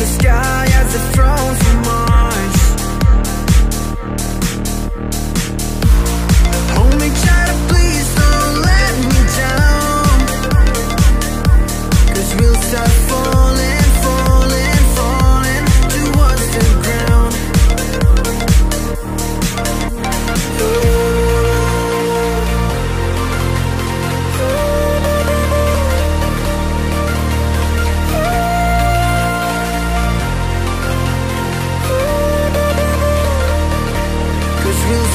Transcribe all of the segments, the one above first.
the sky as it thrown from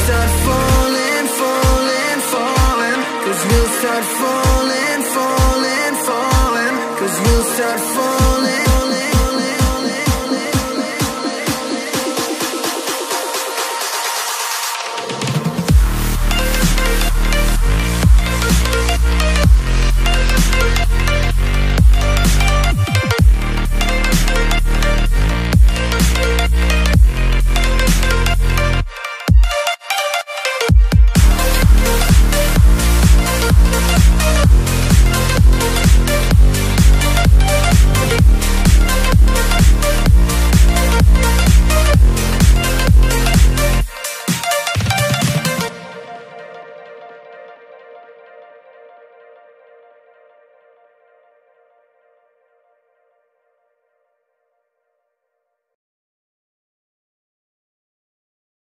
start falling, falling, falling. Cause we'll start falling, falling, falling. Cause we'll start falling